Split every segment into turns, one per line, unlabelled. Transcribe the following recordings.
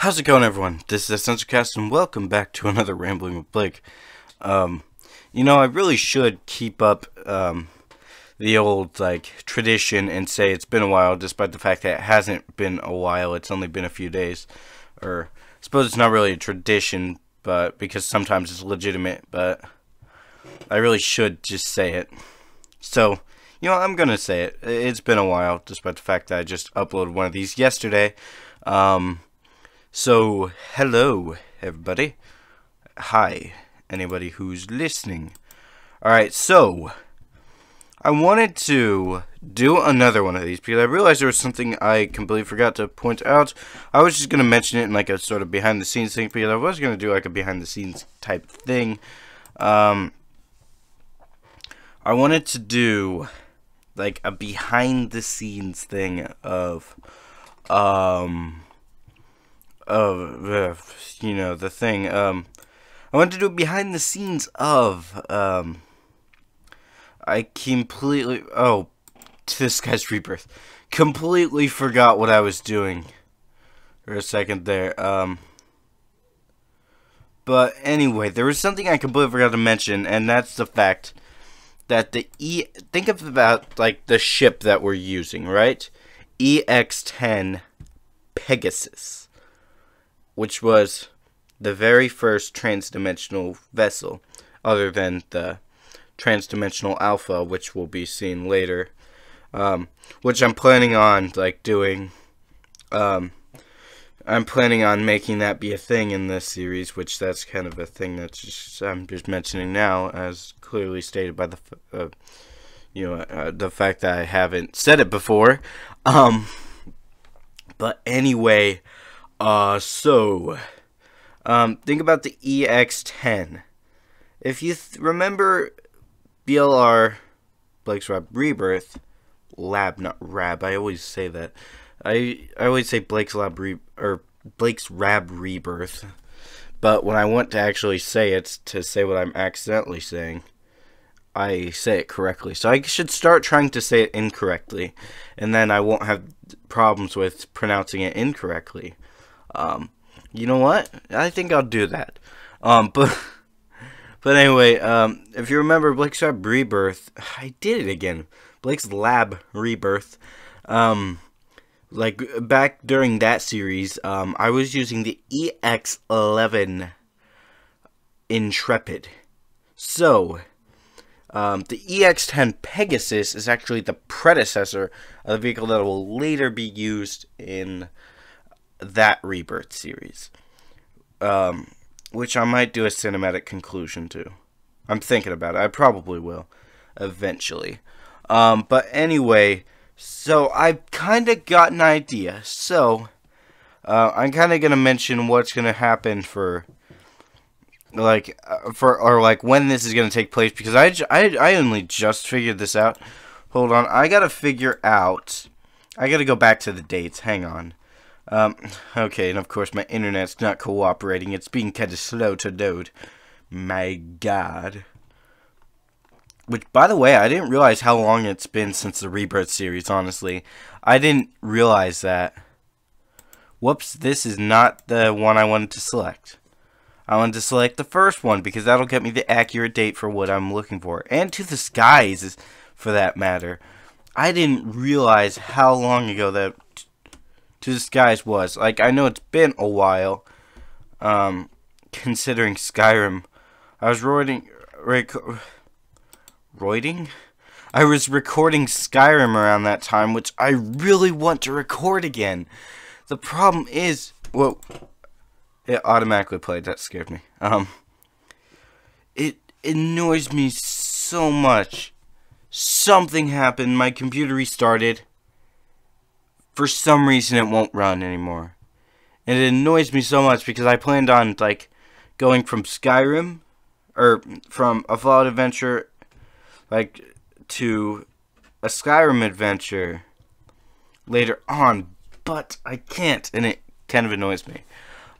How's it going, everyone? This is Centialcast, and welcome back to another Rambling with Blake. Um, you know, I really should keep up um, the old like tradition and say it's been a while, despite the fact that it hasn't been a while. It's only been a few days, or I suppose it's not really a tradition, but because sometimes it's legitimate. But I really should just say it. So, you know, I'm gonna say it. It's been a while, despite the fact that I just uploaded one of these yesterday. Um, so, hello, everybody. Hi, anybody who's listening. Alright, so, I wanted to do another one of these because I realized there was something I completely forgot to point out. I was just going to mention it in like a sort of behind the scenes thing because I was going to do like a behind the scenes type thing. Um, I wanted to do like a behind the scenes thing of, um, of uh, you know the thing. Um, I wanted to do behind the scenes of. Um, I completely oh, the Skies rebirth. Completely forgot what I was doing for a second there. Um. But anyway, there was something I completely forgot to mention, and that's the fact that the E. Think of about like the ship that we're using, right? EX10 Pegasus which was the very first transdimensional vessel, other than the transdimensional alpha, which will be seen later. Um, which I'm planning on like doing. Um, I'm planning on making that be a thing in this series, which that's kind of a thing that's just, I'm just mentioning now, as clearly stated by the, uh, you know, uh, the fact that I haven't said it before. Um, but anyway, uh, so, um, think about the EX10. If you remember BLR, Blake's Lab Rebirth, Lab, not Rab, I always say that. I, I always say Blake's Lab Re, or Blake's Rab Rebirth. But when I want to actually say it, to say what I'm accidentally saying, I say it correctly. So I should start trying to say it incorrectly, and then I won't have problems with pronouncing it incorrectly. Um, you know what? I think I'll do that. Um, but but anyway, um, if you remember Blake's Lab Rebirth, I did it again. Blake's Lab Rebirth. Um, like back during that series, um, I was using the EX11 Intrepid. So, um, the EX10 Pegasus is actually the predecessor of the vehicle that will later be used in that Rebirth series. Um, which I might do a cinematic conclusion to. I'm thinking about it. I probably will eventually. Um, but anyway, so I've kind of got an idea. So uh, I'm kind of gonna mention what's gonna happen for like uh, for or like when this is gonna take place because I, I I only just figured this out. Hold on, I gotta figure out. I gotta go back to the dates. Hang on. Um, okay, and of course my internet's not cooperating. It's being kind of slow to load. My god. Which, by the way, I didn't realize how long it's been since the Rebirth series, honestly. I didn't realize that. Whoops, this is not the one I wanted to select. I wanted to select the first one because that'll get me the accurate date for what I'm looking for. And to the skies, for that matter. I didn't realize how long ago that to the skies was. Like, I know it's been a while, um, considering Skyrim. I was roiding, rec roiding? I was recording Skyrim around that time, which I really want to record again. The problem is, well, it automatically played. That scared me. Um, it annoys me so much. Something happened. My computer restarted for some reason it won't run anymore. And it annoys me so much because I planned on like going from Skyrim or from a Fallout adventure like to a Skyrim adventure later on, but I can't and it kind of annoys me.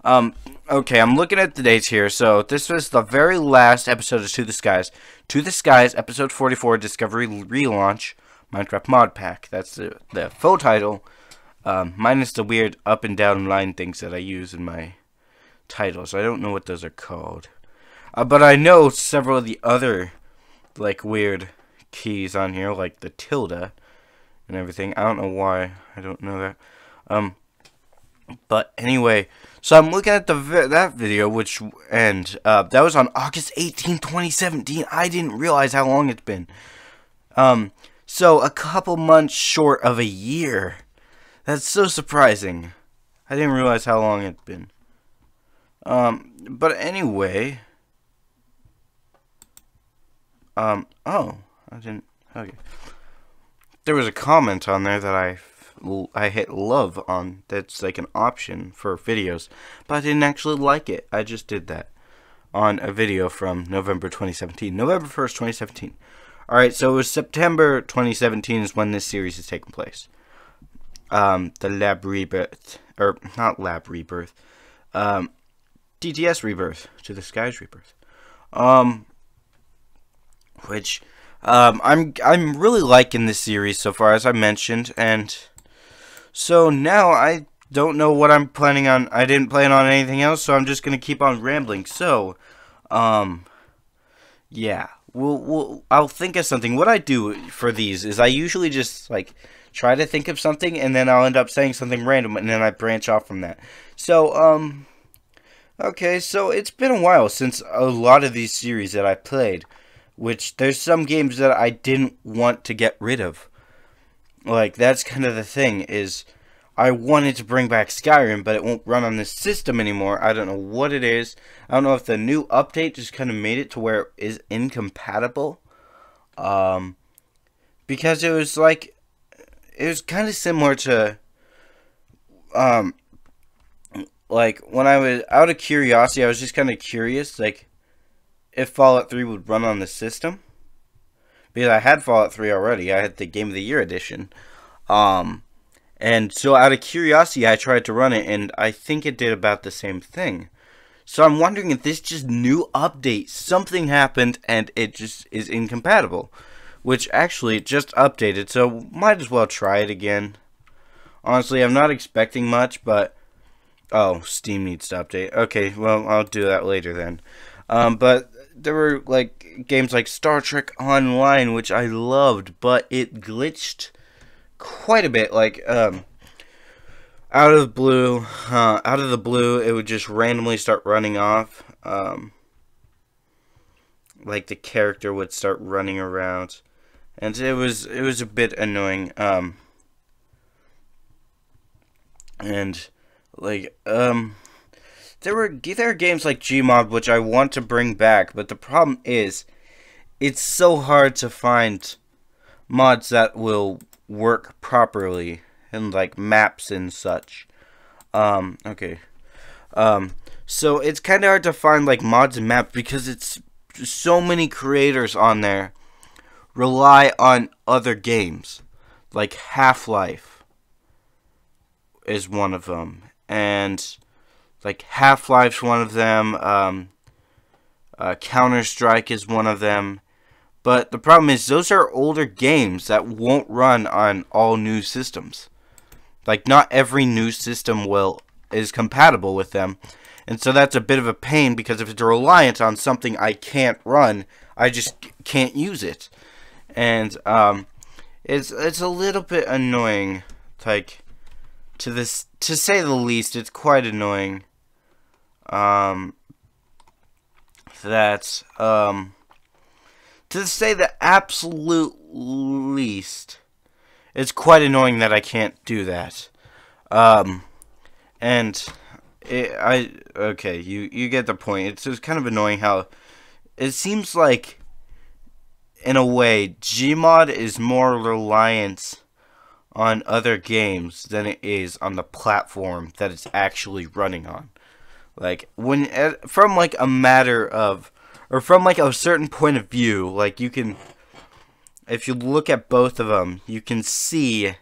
Um, okay, I'm looking at the dates here. So this was the very last episode of To the Skies. To the Skies, episode 44, Discovery relaunch, Minecraft mod pack. That's the, the full title Um, minus the weird up and down line things that I use in my titles. I don't know what those are called. Uh, but I know several of the other, like, weird keys on here, like the tilde and everything. I don't know why. I don't know that. Um, but anyway, so I'm looking at the vi that video, which and uh, that was on August 18, 2017. I didn't realize how long it's been. Um, so a couple months short of a year. That's so surprising. I didn't realize how long it'd been. Um, but anyway. Um, oh, I didn't, okay. There was a comment on there that I, I hit love on, that's like an option for videos, but I didn't actually like it. I just did that on a video from November 2017. November 1st, 2017. Alright, so it was September 2017 is when this series is taking place. Um, the Lab Rebirth, or not Lab Rebirth, um, TTS Rebirth, to the Skies Rebirth. Um, which um, I'm I'm really liking this series so far, as I mentioned, and so now I don't know what I'm planning on. I didn't plan on anything else, so I'm just gonna keep on rambling. So, um, yeah, we'll, we'll I'll think of something. What I do for these is I usually just like try to think of something, and then I'll end up saying something random, and then I branch off from that. So, um, okay, so it's been a while since a lot of these series that I played which there's some games that I didn't want to get rid of. Like that's kind of the thing is I wanted to bring back Skyrim, but it won't run on this system anymore. I don't know what it is. I don't know if the new update just kind of made it to where it is incompatible. Um, because it was like it was kind of similar to um like when I was out of curiosity, I was just kind of curious like if Fallout 3 would run on the system. Because I had Fallout 3 already. I had the Game of the Year edition. Um, and so out of curiosity, I tried to run it, and I think it did about the same thing. So I'm wondering if this just new update, something happened, and it just is incompatible. Which actually just updated, so might as well try it again. Honestly, I'm not expecting much, but... Oh, Steam needs to update. Okay, well, I'll do that later then. Um, but there were like games like Star Trek Online, which I loved, but it glitched quite a bit. Like um, out of blue, uh, out of the blue, it would just randomly start running off. Um, like the character would start running around, and it was it was a bit annoying. Um, and like um there were there are games like Gmod which I want to bring back, but the problem is it's so hard to find mods that will work properly and like maps and such. Um, okay. Um, so it's kind of hard to find like mods and maps because it's so many creators on there rely on other games like Half-Life is one of them and like Half Life's one of them. Um, uh, Counter Strike is one of them. But the problem is, those are older games that won't run on all new systems. Like, not every new system will is compatible with them. And so that's a bit of a pain because if it's reliant on something I can't run, I just can't use it. And um, it's it's a little bit annoying, like to this to say the least. It's quite annoying um, that um, to say the absolute least, it's quite annoying that I can't do that. Um, and it, I okay, you you get the point. It's just kind of annoying how it seems like, in a way, Gmod is more reliant on other games than it is on the platform that it's actually running on. Like when from like a matter of or from like a certain point of view, like you can if you look at both of them, you can see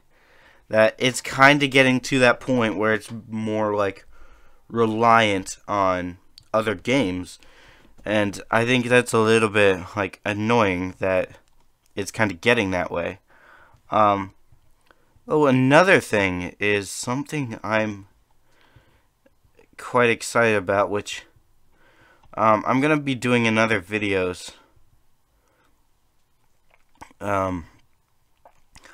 that it's kind of getting to that point where it's more like reliant on other games. And I think that's a little bit like annoying that it's kind of getting that way. Um, Oh, another thing is something I'm quite excited about, which um, I'm gonna be doing in other videos. Um,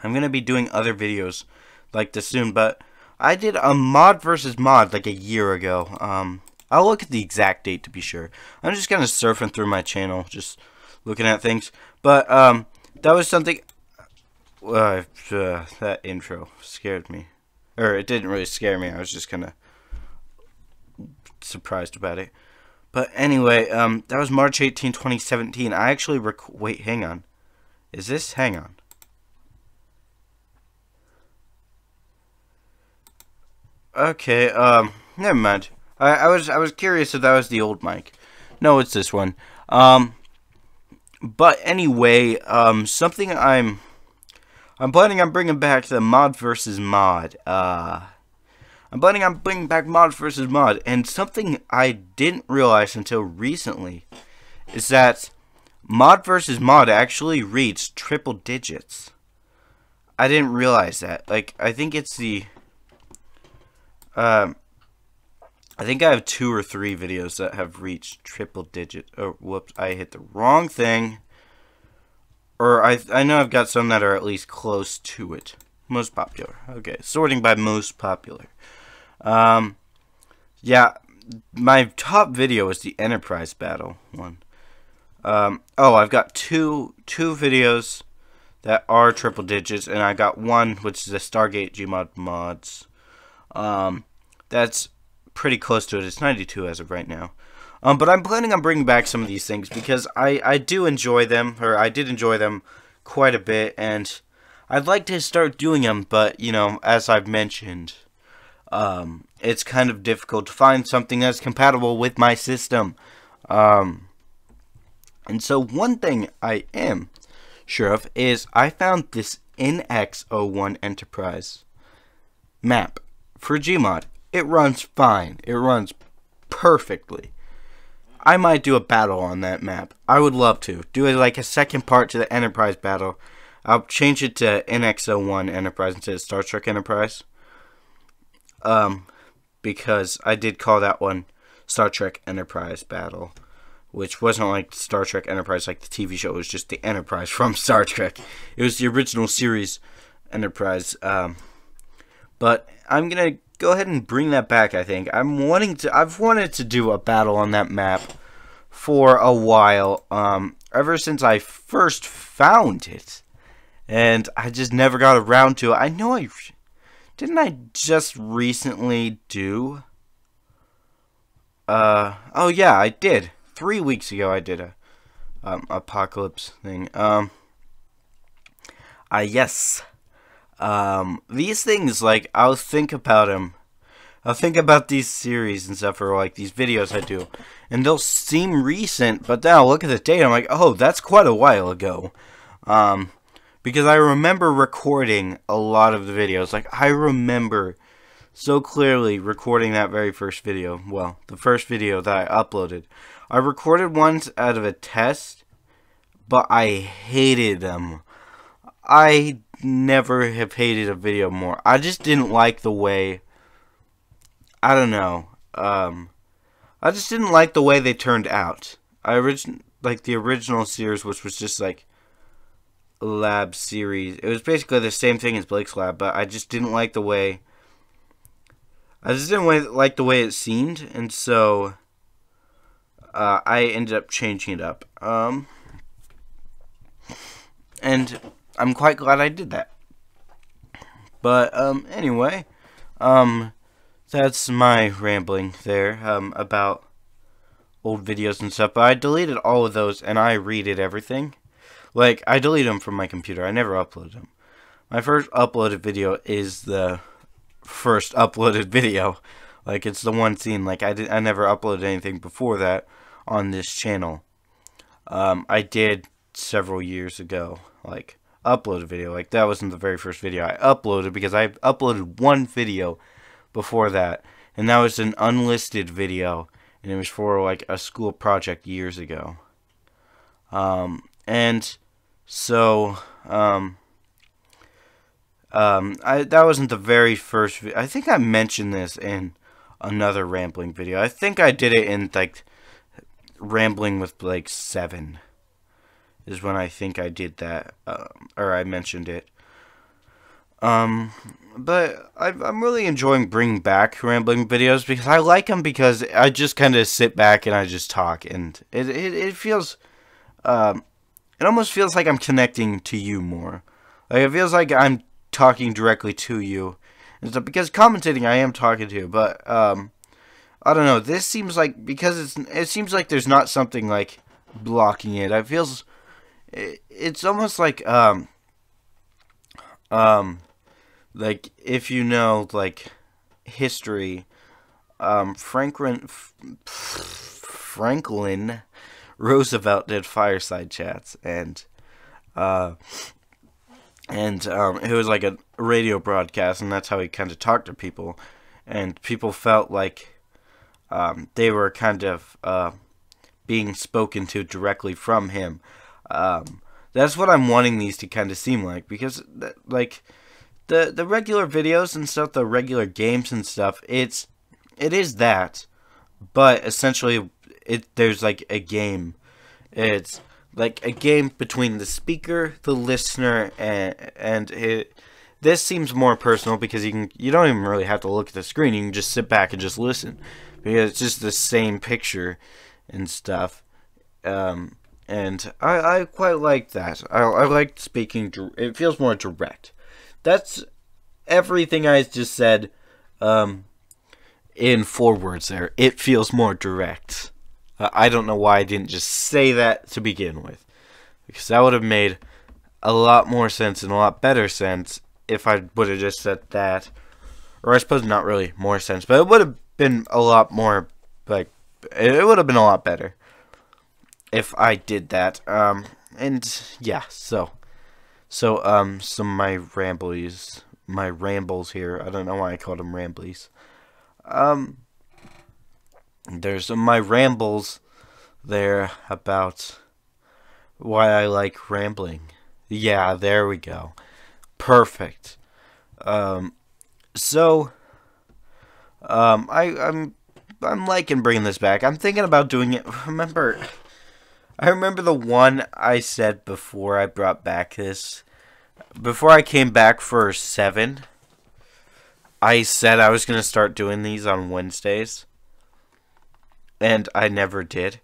I'm gonna be doing other videos like this soon, but I did a mod versus mod like a year ago. Um, I'll look at the exact date to be sure. I'm just kind of surfing through my channel, just looking at things. But um, that was something. Uh, uh, that intro scared me, or it didn't really scare me. I was just kind of surprised about it. But anyway, um, that was March 18, 2017. I actually rec- wait. Hang on. Is this? Hang on. Okay. Um. Never mind. I, I was I was curious if that was the old mic. No, it's this one. Um. But anyway, um, something I'm I'm planning on bringing back the mod versus mod. Uh, I'm planning on bringing back mod versus mod, and something I didn't realize until recently is that mod versus mod actually reads triple digits. I didn't realize that. Like, I think it's the um, I think I have two or three videos that have reached triple digit. Oh, whoops! I hit the wrong thing. Or I I know I've got some that are at least close to it. Most popular. Okay, sorting by most popular. Um, yeah, my top video is the Enterprise Battle one. Um, oh, I've got two two videos that are triple digits, and I got one which is the Stargate Gmod mods. Um, that's pretty close to it. It's 92 as of right now. Um, but I'm planning on bringing back some of these things because I, I do enjoy them, or I did enjoy them quite a bit, and I'd like to start doing them, but, you know, as I've mentioned, um, it's kind of difficult to find something that's compatible with my system. Um, and so one thing I am sure of is I found this NX01 Enterprise map for Gmod. It runs fine. It runs perfectly. I might do a battle on that map. I would love to. Do it like a second part to the Enterprise battle. I'll change it to NX01 Enterprise instead of Star Trek Enterprise. Um, because I did call that one Star Trek Enterprise battle, which wasn't like Star Trek Enterprise like the TV show. It was just the Enterprise from Star Trek. It was the original series Enterprise. Um, but I'm gonna go ahead and bring that back. I think I'm wanting to. I've wanted to do a battle on that map for a while. Um, ever since I first found it, and I just never got around to it. I know I didn't. I just recently do. Uh oh yeah, I did. Three weeks ago, I did a um, apocalypse thing. Um. Ah uh, yes. Um, these things, like, I'll think about them. I'll think about these series and stuff, or like these videos I do, and they'll seem recent, but then I'll look at the date, I'm like, oh, that's quite a while ago. Um, because I remember recording a lot of the videos. Like, I remember so clearly recording that very first video. Well, the first video that I uploaded. I recorded ones out of a test, but I hated them. I never have hated a video more. I just didn't like the way. I don't know. Um, I just didn't like the way they turned out. I origin like the original series, which was just like lab series. It was basically the same thing as Blake's Lab, but I just didn't like the way. I just didn't like the way it seemed, and so uh, I ended up changing it up. Um, and I'm quite glad I did that. But um, anyway, um, that's my rambling there um, about old videos and stuff. But I deleted all of those and I redid everything. Like I deleted them from my computer. I never uploaded them. My first uploaded video is the first uploaded video. Like it's the one scene. Like I did. I never uploaded anything before that on this channel. Um, I did several years ago. Like upload a video. Like that wasn't the very first video I uploaded because I uploaded one video before that, and that was an unlisted video, and it was for like a school project years ago. Um, and so um, Um, I that wasn't the very first. I think I mentioned this in another rambling video. I think I did it in like rambling with like seven. Is when I think I did that, um, or I mentioned it. Um, but I, I'm really enjoying bringing back rambling videos because I like them because I just kind of sit back and I just talk and it, it, it feels, um, it almost feels like I'm connecting to you more. Like it feels like I'm talking directly to you. And so because commentating I am talking to you, but, um, I don't know, this seems like, because it's, it seems like there's not something like blocking it. It feels, it's almost like, um, um, like if you know like history um, franklin franklin roosevelt did fireside chats and uh, and um, it was like a radio broadcast and that's how he kind of talked to people. And people felt like um, they were kind of uh, being spoken to directly from him um, that's what i'm wanting these to kind of seem like because like the the regular videos and stuff, the regular games and stuff, it's it is that, but essentially it there's like a game. It's like a game between the speaker, the listener, and and it. This seems more personal because you can you don't even really have to look at the screen. You can just sit back and just listen because it's just the same picture and stuff. Um, and I, I quite like that. I, I like speaking. It feels more direct that's everything I just said um, in four words there. It feels more direct. I don't know why I didn't just say that to begin with. Because that would have made a lot more sense and a lot better sense if I would have just said that. Or I suppose not really more sense, but it would have been a lot more, like, it would have been a lot better if I did that. Um, and yeah, so. So, um, some of my ramblies, my rambles here. I don't know why I called them ramblies. Um, there's my rambles there about why I like rambling. Yeah, there we go. Perfect. Um, so, um, I, I'm, I'm liking bringing this back. I'm thinking about doing it. Remember, I remember the one I said before I brought back this. Before I came back for 7, I said I was going to start doing these on Wednesdays. And I never did.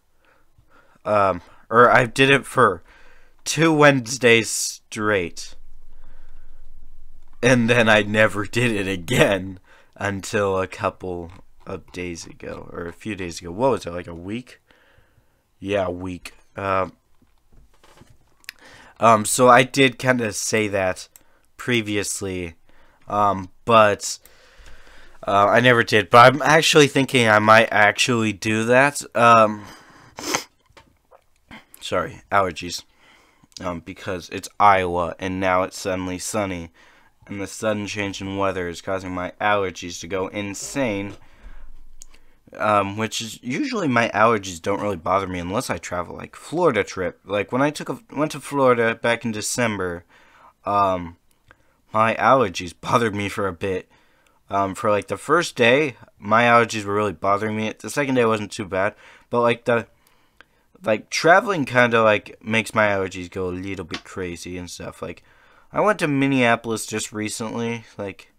Um, or I did it for two Wednesdays straight. And then I never did it again until a couple of days ago. Or a few days ago. What was it, like a week? Yeah, a week. Um, um, so I did kind of say that previously, um, but uh, I never did. But I'm actually thinking I might actually do that. Um, sorry, allergies. Um, because it's Iowa and now it's suddenly sunny, and the sudden change in weather is causing my allergies to go insane um, which is usually my allergies don't really bother me unless I travel like Florida trip. Like when I took a went to Florida back in December, um, my allergies bothered me for a bit. Um, for like the first day, my allergies were really bothering me. The second day wasn't too bad, but like the like traveling kind of like makes my allergies go a little bit crazy and stuff. Like I went to Minneapolis just recently, like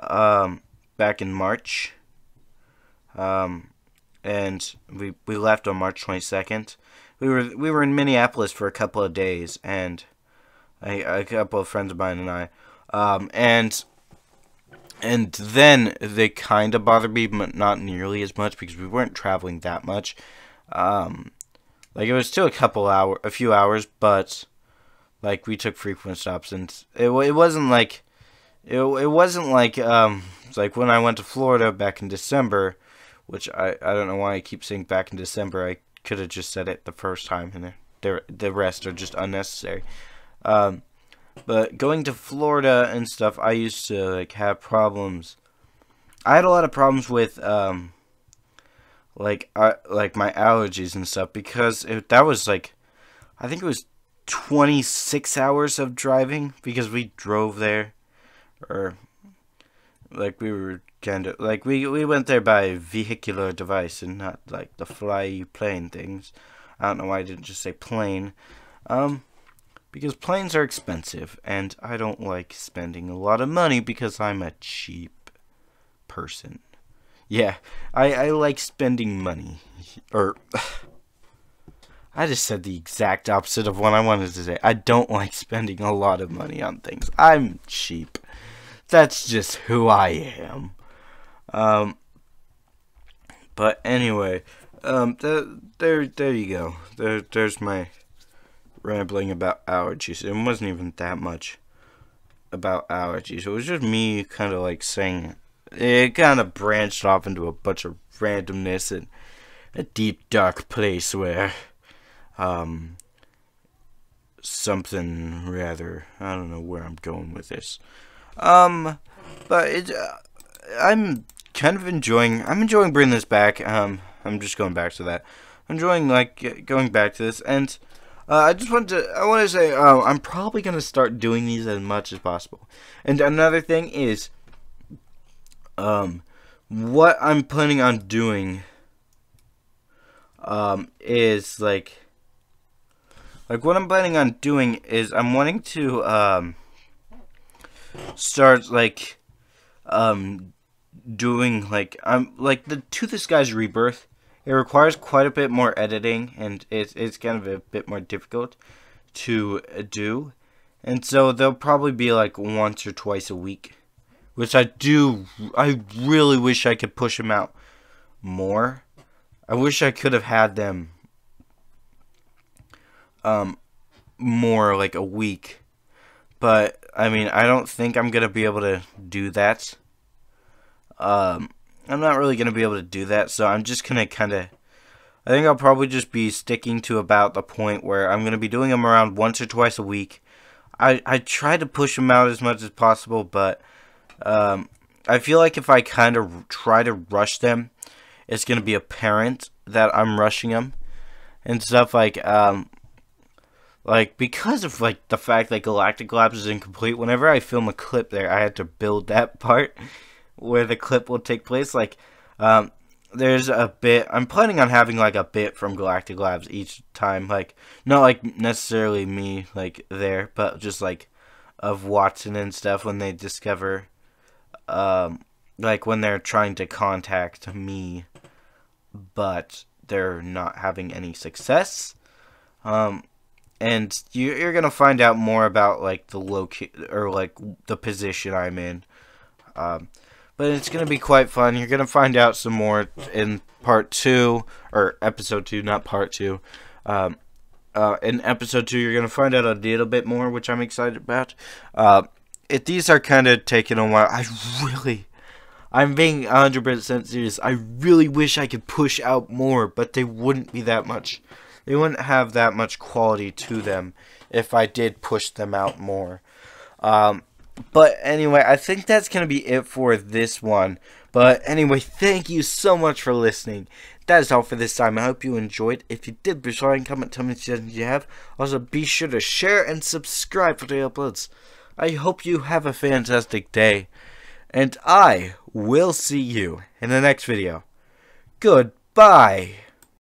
um, back in March um, and we we left on March 22nd. We were we were in Minneapolis for a couple of days, and I, a couple of friends of mine and I, um, and and then they kind of bothered me, but not nearly as much because we weren't traveling that much. Um, like it was still a couple hour, a few hours, but like we took frequent stops, and it it wasn't like it it wasn't like um like when I went to Florida back in December which I, I don't know why I keep saying back in December. I could have just said it the first time, and the the rest are just unnecessary. Um, but going to Florida and stuff, I used to like have problems. I had a lot of problems with um, like uh, like my allergies and stuff because it, that was like, I think it was 26 hours of driving because we drove there. or like we were kind of like we we went there by vehicular device and not like the fly plane things. I don't know why I didn't just say plane. Um, because planes are expensive and I don't like spending a lot of money because I'm a cheap person. Yeah, I I like spending money or I just said the exact opposite of what I wanted to say. I don't like spending a lot of money on things. I'm cheap. That's just who I am. Um, but anyway, um, th- there, there you go. There, there's my rambling about allergies. It wasn't even that much about allergies. It was just me kind of like saying it kind of branched off into a bunch of randomness and a deep dark place where um, something rather. I don't know where I'm going with this. Um, but it, uh, I'm kind of enjoying. I'm enjoying bringing this back. Um, I'm just going back to that. Enjoying like going back to this, and uh, I just want to. I want to say uh, I'm probably gonna start doing these as much as possible. And another thing is, um, what I'm planning on doing. Um, is like like what I'm planning on doing is I'm wanting to um start like um doing like I'm like the to the Skies rebirth. It requires quite a bit more editing and it's it's kind of a bit more difficult to do. And so they'll probably be like once or twice a week, which I do I really wish I could push them out more. I wish I could have had them um, more like a week. But I mean, I don't think I'm gonna be able to do that. Um, I'm not really gonna be able to do that, so I'm just gonna kind of. I think I'll probably just be sticking to about the point where I'm gonna be doing them around once or twice a week. I I try to push them out as much as possible, but um, I feel like if I kind of try to rush them, it's gonna be apparent that I'm rushing them and stuff like um like because of like the fact that Galactic Labs is incomplete, whenever I film a clip there, I had to build that part where the clip will take place. Like, um, there's a bit. I'm planning on having like a bit from Galactic Labs each time. Like, not like necessarily me like there, but just like of Watson and stuff when they discover, um, like when they're trying to contact me, but they're not having any success. Um, and you, you're gonna find out more about like the location or like the position I'm in. Um, but it's gonna be quite fun. You're gonna find out some more in part two or episode two, not part two. Um, uh, in episode two, you're gonna find out a little bit more, which I'm excited about. Uh, if these are kind of taking a while, I really, I'm being 100% serious. I really wish I could push out more, but they wouldn't be that much they wouldn't have that much quality to them if I did push them out more. Um, but anyway, I think that's going to be it for this one. But anyway, thank you so much for listening. That is all for this time. I hope you enjoyed. If you did, be sure and comment, tell me what you have. Also, be sure to share and subscribe for the uploads. I hope you have a fantastic day. And I will see you in the next video. Goodbye.